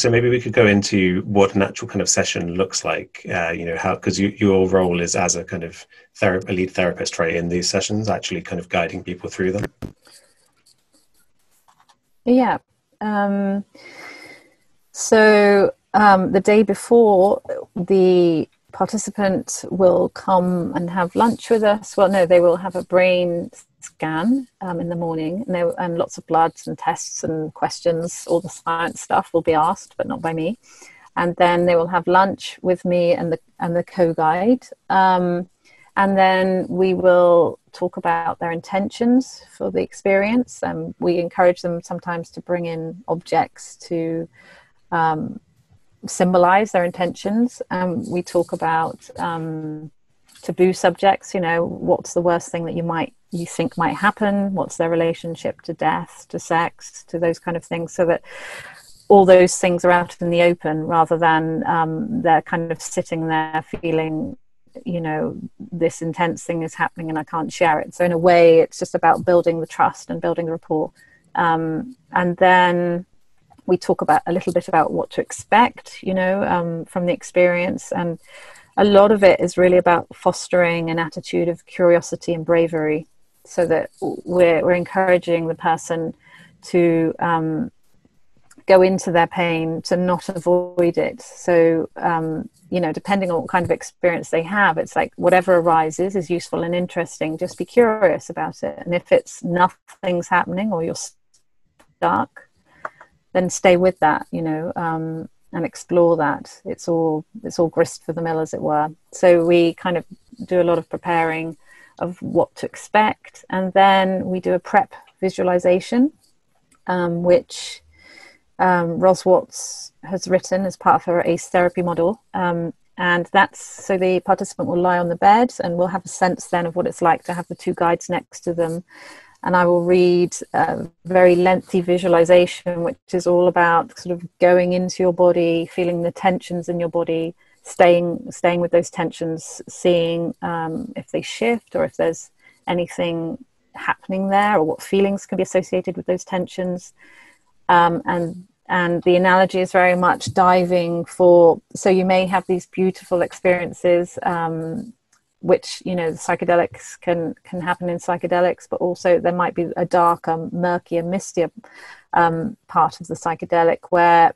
so maybe we could go into what an actual kind of session looks like. Uh, you know, how because you, your role is as a kind of ther- a lead therapist, right, in these sessions, actually kind of guiding people through them. Yeah. Um, so um, the day before, the participant will come and have lunch with us. Well, no, they will have a brain scan um, in the morning, and, there, and lots of bloods and tests and questions. All the science stuff will be asked, but not by me. And then they will have lunch with me and the and the co-guide. Um, and then we will talk about their intentions for the experience. And we encourage them sometimes to bring in objects to um, symbolize their intentions. Um, we talk about um, taboo subjects. You know, what's the worst thing that you might you think might happen? What's their relationship to death, to sex, to those kind of things, so that all those things are out in the open rather than um, they're kind of sitting there feeling you know this intense thing is happening and i can't share it so in a way it's just about building the trust and building the rapport um, and then we talk about a little bit about what to expect, you know, um, from the experience. And a lot of it is really about fostering an attitude of curiosity and bravery so that we're, we're encouraging the person to um, go into their pain, to not avoid it. So, um, you know, depending on what kind of experience they have, it's like whatever arises is useful and interesting. Just be curious about it. And if it's nothing's happening or you're stuck, then stay with that, you know, um, and explore that. It's all it's all grist for the mill, as it were. So we kind of do a lot of preparing of what to expect, and then we do a prep visualization, um, which um, Ros Watts has written as part of her ACE therapy model. Um, and that's so the participant will lie on the bed and we'll have a sense then of what it's like to have the two guides next to them and I will read a very lengthy visualization, which is all about sort of going into your body, feeling the tensions in your body, staying staying with those tensions, seeing um, if they shift or if there's anything happening there, or what feelings can be associated with those tensions, um, and and the analogy is very much diving for. So you may have these beautiful experiences. Um, which you know the psychedelics can can happen in psychedelics but also there might be a darker murkier mistier um, part of the psychedelic where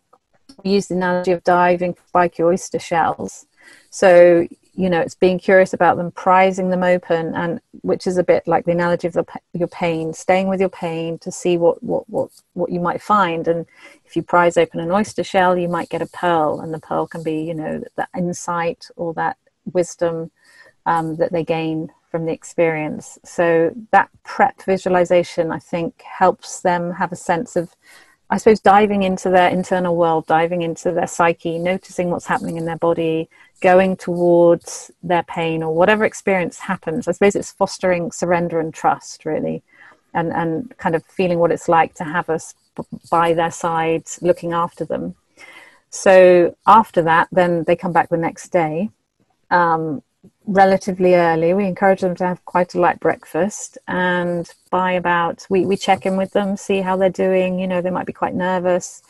we use the analogy of diving spiky oyster shells. So you know it's being curious about them prizing them open and which is a bit like the analogy of the, your pain staying with your pain to see what what what what you might find. And if you prize open an oyster shell you might get a pearl and the pearl can be you know that insight or that wisdom um, that they gain from the experience. So that prep visualization, I think, helps them have a sense of, I suppose, diving into their internal world, diving into their psyche, noticing what's happening in their body, going towards their pain or whatever experience happens. I suppose it's fostering surrender and trust, really, and, and kind of feeling what it's like to have us by their side, looking after them. So after that, then they come back the next day. Um, relatively early. We encourage them to have quite a light breakfast, and by about we we check in with them, see how they're doing. You know, they might be quite nervous.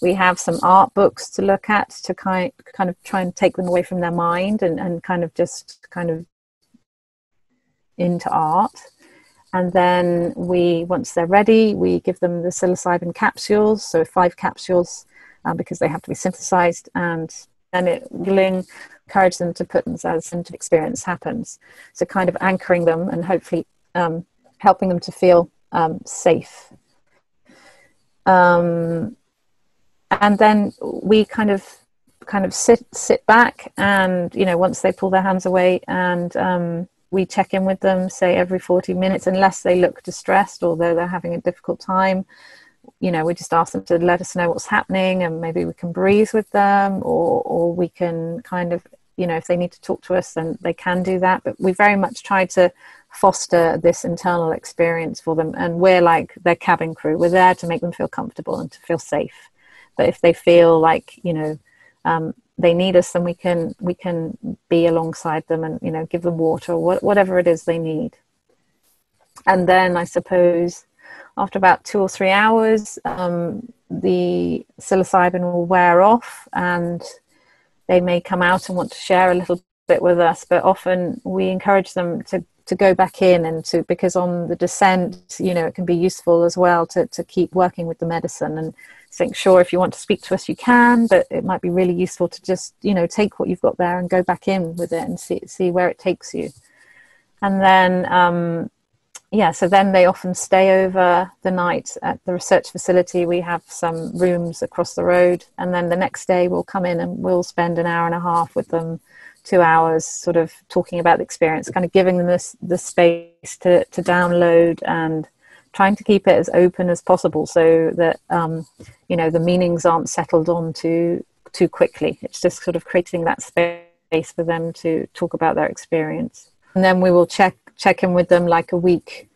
We have some art books to look at to kind kind of try and take them away from their mind and and kind of just kind of into art. And then we, once they're ready, we give them the psilocybin capsules, so five capsules, um, because they have to be synthesized, and then it will encourage them to put themselves into experience happens. So kind of anchoring them and hopefully um, helping them to feel um, safe. Um, and then we kind of kind of sit sit back and you know once they pull their hands away and um, we check in with them say every 40 minutes unless they look distressed although they're having a difficult time you know, we just ask them to let us know what's happening and maybe we can breathe with them or, or we can kind of, you know, if they need to talk to us, then they can do that. But we very much try to foster this internal experience for them. And we're like their cabin crew. We're there to make them feel comfortable and to feel safe. But if they feel like, you know, um, they need us, then we can we can be alongside them and you know give them water or whatever it is they need. And then I suppose after about two or three hours, um, the psilocybin will wear off and they may come out and want to share a little bit with us, but often we encourage them to to go back in and to because on the descent you know it can be useful as well to, to keep working with the medicine and think sure if you want to speak to us you can but it might be really useful to just you know take what you've got there and go back in with it and see see where it takes you. And then um, yeah so then they often stay over the night at the research facility we have some rooms across the road and then the next day we'll come in and we'll spend an hour and a half with them two hours sort of talking about the experience, kind of giving them this, the space to, to download and trying to keep it as open as possible so that, um, you know, the meanings aren't settled on too, too quickly. It's just sort of creating that space for them to talk about their experience. And then we will check, check in with them like a week,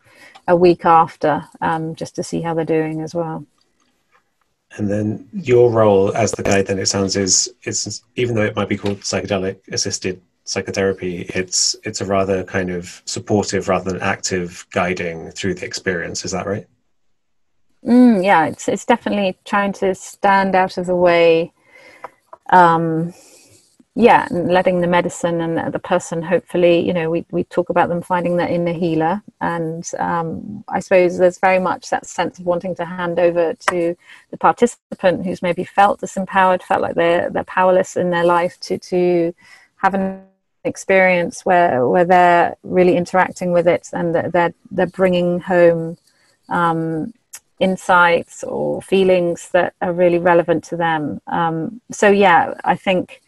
a week after, um, just to see how they're doing as well. And then your role as the guide, then it sounds is it's even though it might be called psychedelic assisted psychotherapy, it's it's a rather kind of supportive rather than active guiding through the experience. Is that right? Mm, yeah, it's it's definitely trying to stand out of the way. Um, yeah and letting the medicine and the person hopefully you know we, we talk about them finding their inner healer. And um, i suppose there's very much that sense of wanting to hand over to the participant who's maybe felt disempowered felt like they're they're powerless in their life to to have an experience where where they're really interacting with it and they're they're bringing home um, insights or feelings that are really relevant to them. Um, so yeah i think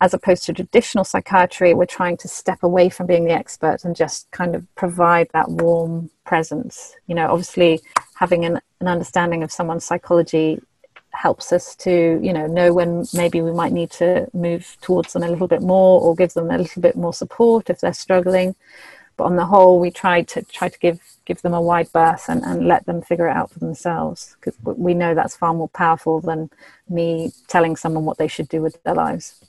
as opposed to traditional psychiatry, we're trying to step away from being the expert and just kind of provide that warm presence. You know, obviously, having an, an understanding of someone's psychology helps us to, you know, know when maybe we might need to move towards them a little bit more or give them a little bit more support if they're struggling. But on the whole, we try to try to give give them a wide berth and, and let them figure it out for themselves because we know that's far more powerful than me telling someone what they should do with their lives.